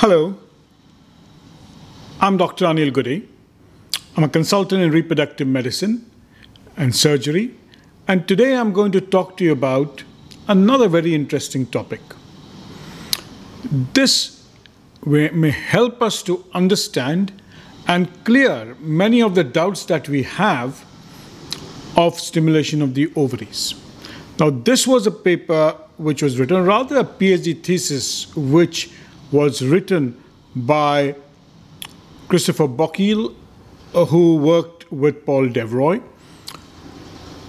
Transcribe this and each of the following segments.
Hello, I'm Dr. Anil Gudi. I'm a consultant in reproductive medicine and surgery, and today I'm going to talk to you about another very interesting topic. This may help us to understand and clear many of the doubts that we have of stimulation of the ovaries. Now, this was a paper which was written, rather a PhD thesis, which was written by Christopher Blockeel, uh, who worked with Paul Devroey.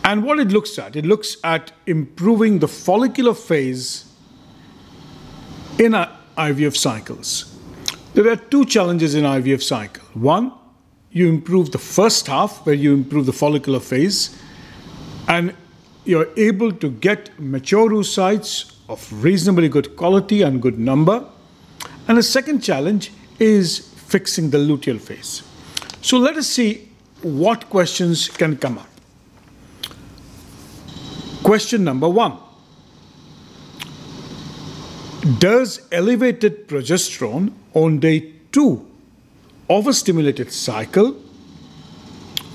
And what it looks at, it looks at improving the follicular phase in IVF cycles. There are two challenges in IVF cycle. One, you improve the first half, where you improve the follicular phase, and you're able to get mature oocytes of reasonably good quality and good number. And the second challenge is fixing the luteal phase. So let us see what questions can come up. Question number one. Does elevated progesterone on day two of a stimulated cycle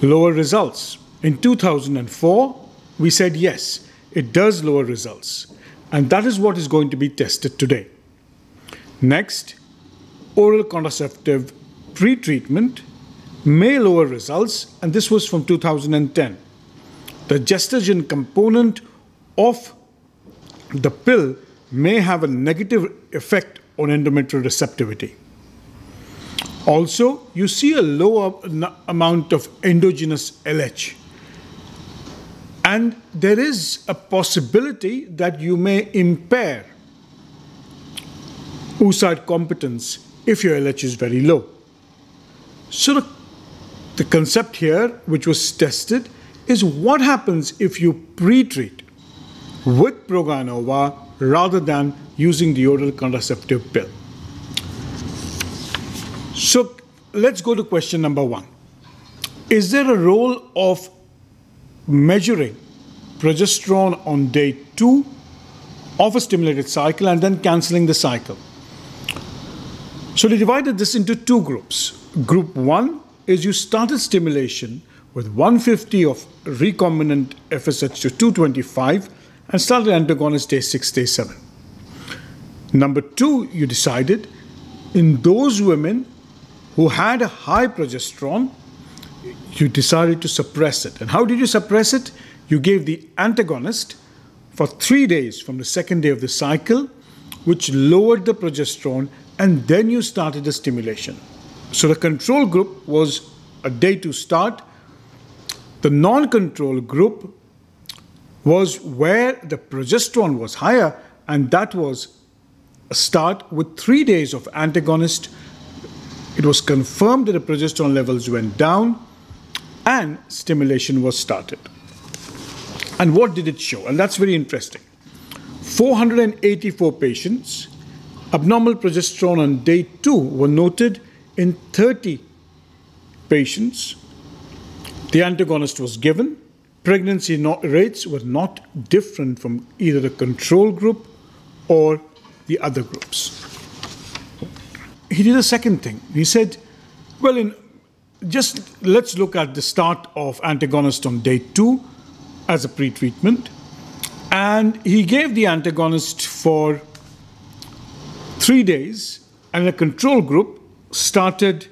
lower results? In 2004, we said yes, it does lower results. And that is what is going to be tested today. Next, oral contraceptive pre-treatment may lower results, and this was from 2010. The gestagen component of the pill may have a negative effect on endometrial receptivity. Also, you see a lower amount of endogenous LH. And there is a possibility that you may impair oocyte competence if your LH is very low. So the, the concept here, which was tested, is what happens if you pre-treat with Progynova rather than using the oral contraceptive pill. So let's go to question number one. Is there a role of measuring progesterone on day two of a stimulated cycle and then canceling the cycle? So they divided this into two groups. Group one is you started stimulation with 150 of recombinant FSH to 225 and started antagonist day 6, day 7. Number two, you decided in those women who had a high progesterone, you decided to suppress it. And how did you suppress it? You gave the antagonist for three days from the second day of the cycle, which lowered the progesterone and then you started the stimulation. So the control group was a day to start. The non control group was where the progesterone was higher, and that was a start with three days of antagonist. It was confirmed that the progesterone levels went down and stimulation was started. And what did it show? And that's very interesting. 484 patients Abnormal progesterone on day 2 were noted in 30 patients. The antagonist was given. Pregnancy rates were not different from either the control group or the other groups. He did a second thing. He said, well, in just let's look at the start of antagonist on day 2 as a pre-treatment. And he gave the antagonist for three days, and a control group started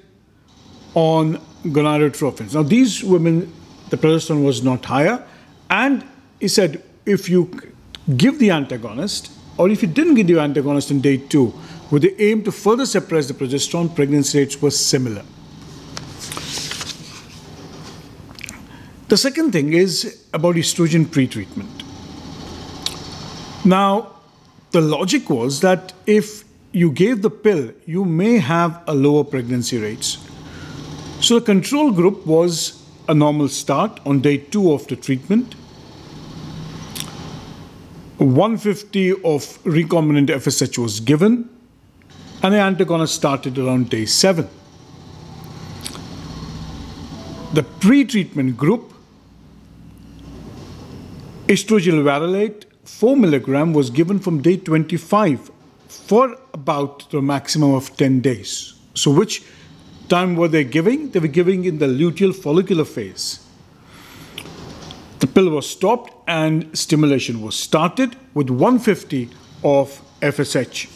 on gonadotrophins. Now, these women, the progesterone was not higher, and he said if you give the antagonist, or if you didn't give the antagonist on day two, with the aim to further suppress the progesterone, pregnancy rates were similar. The second thing is about estrogen pretreatment. Now, the logic was that if you gave the pill, you may have a lower pregnancy rates. So the control group was a normal start on day two of the treatment. 150 of recombinant FSH was given, and the antagonist started around day seven. The pre-treatment group, estradiol valerate 4 milligram was given from day 25 for about the maximum of 10 days. So, which time were they giving? They were giving in the luteal follicular phase. The pill was stopped and stimulation was started with 150 of FSH,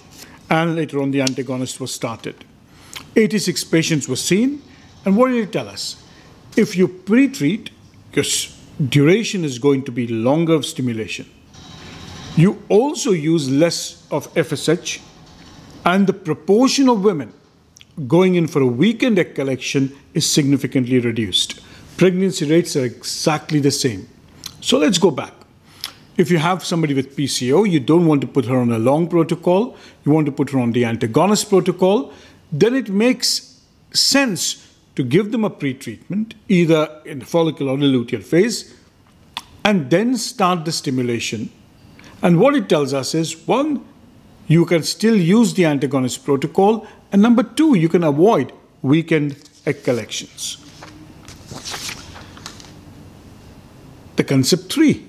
and later on the antagonist was started. 86 patients were seen, and what did it tell us? If you pre treat, your duration is going to be longer of stimulation. You also use less of FSH, and the proportion of women going in for a weekend egg collection is significantly reduced. Pregnancy rates are exactly the same. So let's go back. If you have somebody with PCO, you don't want to put her on a long protocol, you want to put her on the antagonist protocol, then it makes sense to give them a pre-treatment, either in the follicular or the luteal phase, and then start the stimulation. And what it tells us is, one, you can still use the antagonist protocol, and number two, you can avoid weekend egg collections. The concept three,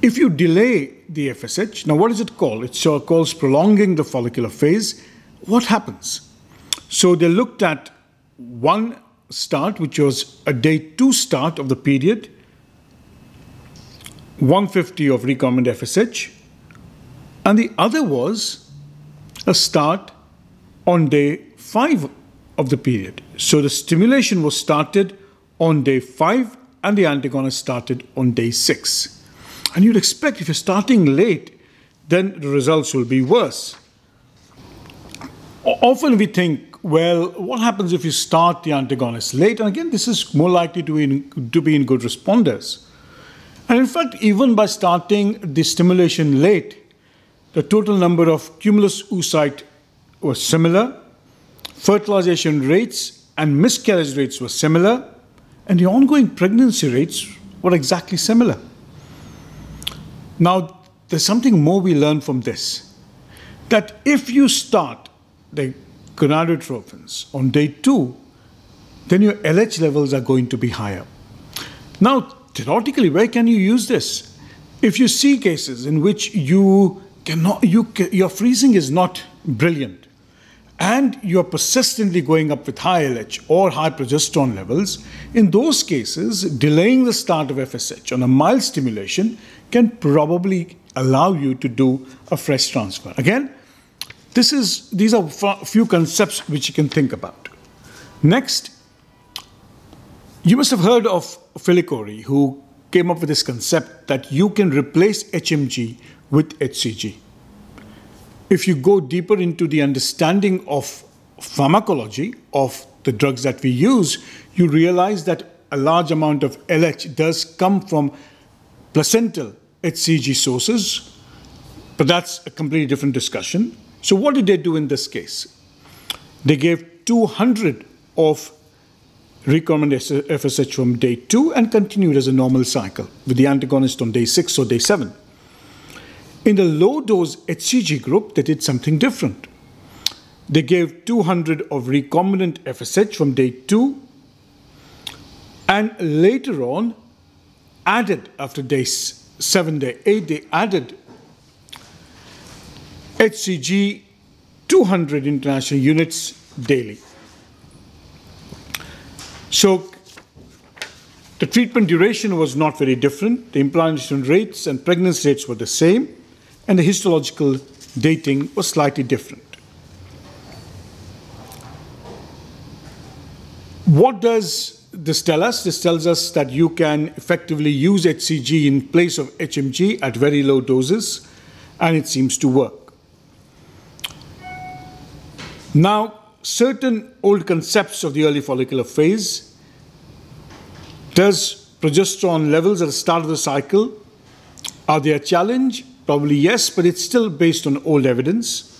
if you delay the FSH, now what is it called? It's called prolonging the follicular phase. What happens? So they looked at one start, which was a day two start of the period, 150 of recombinant FSH, and the other was a start on day five of the period. So the stimulation was started on day five and the antagonist started on day six. And you'd expect if you're starting late, then the results will be worse. Often we think well, what happens if you start the antagonist late? And again, this is more likely to be in, to be in good responders. And in fact, even by starting the stimulation late, the total number of cumulus oocyte was similar, fertilization rates and miscarriage rates were similar, and the ongoing pregnancy rates were exactly similar. Now, there's something more we learn from this that if you start the gonadotrophins on day two, then your LH levels are going to be higher. Now, theoretically, where can you use this? If you see cases in which you cannot, you, your freezing is not brilliant, and you're persistently going up with high LH or high progesterone levels, in those cases, delaying the start of FSH on a mild stimulation can probably allow you to do a fresh transfer. Again, this is, these are few concepts which you can think about. Next, you must have heard of Filicori, who came up with this concept that you can replace HMG with HCG. If you go deeper into the understanding of pharmacology of the drugs that we use, you realize that a large amount of LH does come from placental HCG sources, but that's a completely different discussion. So what did they do in this case? They gave 200 of recombinant FSH from day 2 and continued as a normal cycle with the antagonist on day 6 or day 7. In the low dose HCG group, they did something different. They gave 200 of recombinant FSH from day 2 and later on added after day 7, day 8, they added HCG 200 international units daily. So the treatment duration was not very different. The implantation rates and pregnancy rates were the same, and the histological dating was slightly different. What does this tell us? This tells us that you can effectively use HCG in place of HMG at very low doses, and it seems to work. Now, certain old concepts of the early follicular phase, does progesterone levels at the start of the cycle, are they a challenge? Probably yes, but it's still based on old evidence.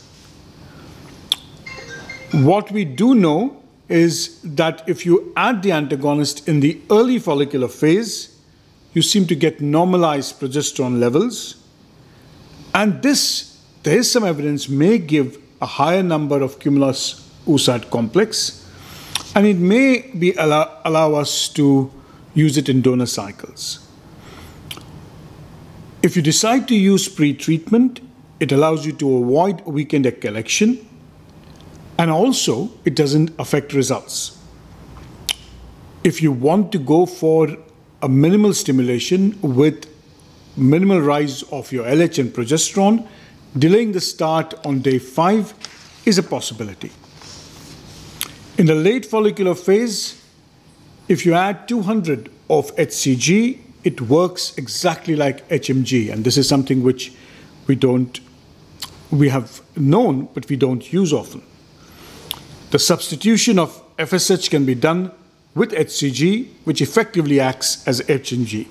What we do know is that if you add the antagonist in the early follicular phase, you seem to get normalized progesterone levels. And this, there is some evidence, may give a higher number of cumulus oocyte complex, and it may be allow, allow us to use it in donor cycles. If you decide to use pre-treatment, it allows you to avoid weekend egg collection, and also it doesn't affect results. If you want to go for a minimal stimulation with minimal rise of your LH and progesterone, delaying the start on day 5 is a possibility. In the late follicular phase, if you add 200 of HCG, it works exactly like HMG, and this is something which we don't we have known, but we don't use often. The substitution of FSH can be done with HCG, which effectively acts as HMG.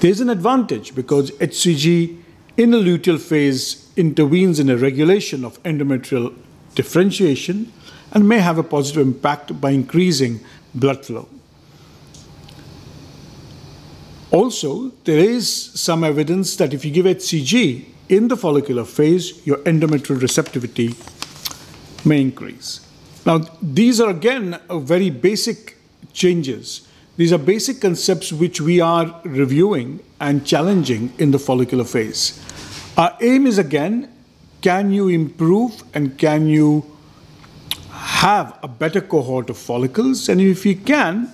There's an advantage because HCG in the luteal phase intervenes in a regulation of endometrial differentiation and may have a positive impact by increasing blood flow. Also, there is some evidence that if you give HCG in the follicular phase, your endometrial receptivity may increase. Now, these are again very basic changes. These are basic concepts which we are reviewing and challenging in the follicular phase. Our aim is again, can you improve and can you have a better cohort of follicles? And if we can,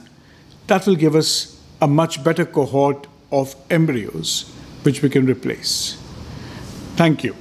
that will give us a much better cohort of embryos which we can replace. Thank you.